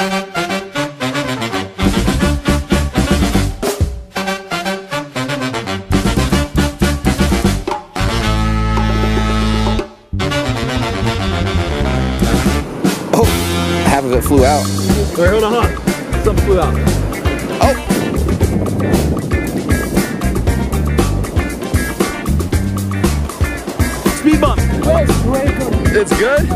Oh, half of it flew out. Wait, hold on, hold on. Something flew out. Oh, Speed bump. It's good?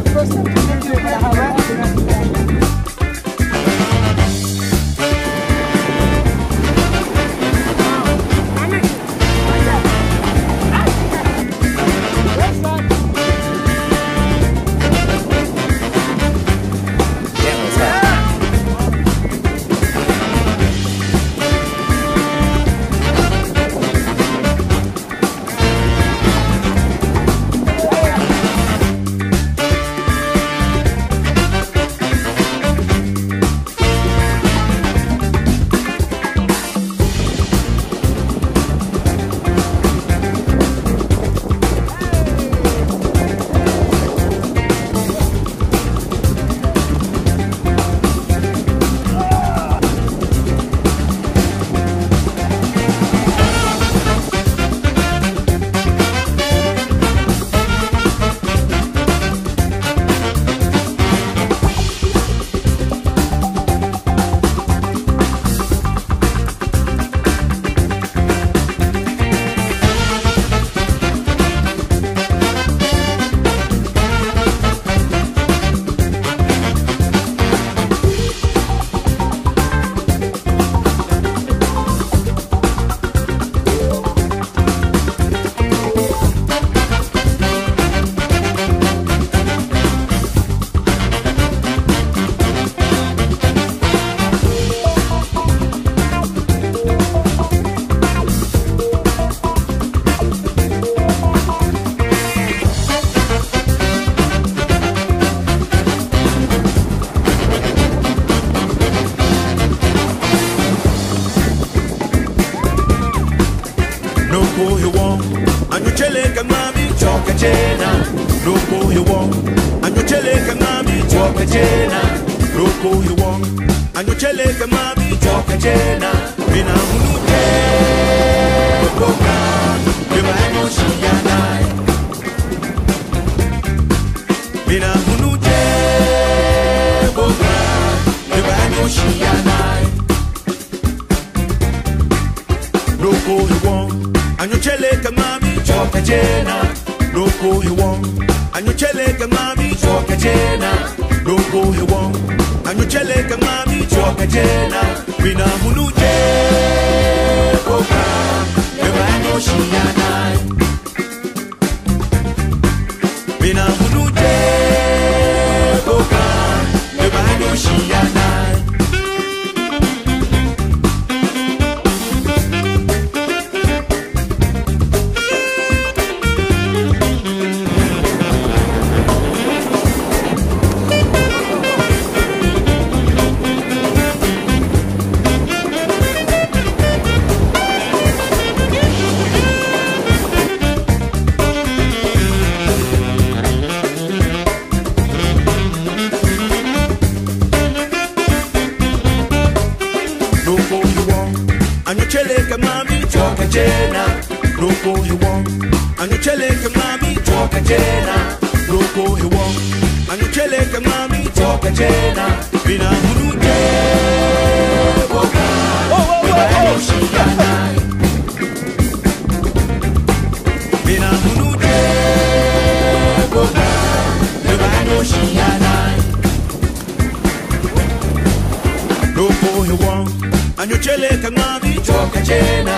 n'okwohịwọ chele ka mami chọkachena n'okwohịwọ chele ka mami chọkachena n'okwohịwọ chele ka mami chọkachena mina hunute okoka beba anyụchiyanai mina hunute okoka beba anyụchiyanai n'okwohịwọ anyocheleka mami choka chena loko hewo anyocheleka mami choka chena loko hewo anyocheleka mami choka chena mina munuje koka ebanoshiyana. Anyochele kamami choka jena. Roko hiwon Anyochele kamami choka jena. Roko hiwon Anyochele kamami choka jena. Bina hunuje Boka Bina yoshi yanai Bina hunuje Boka Bina yoshi yanai Roko anyocheleka mami choka chena.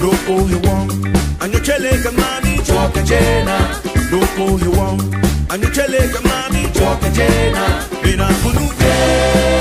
loko hewong anyocheleka mami choka chena. loko hewong anyocheleka mami choka chena. bina kunuke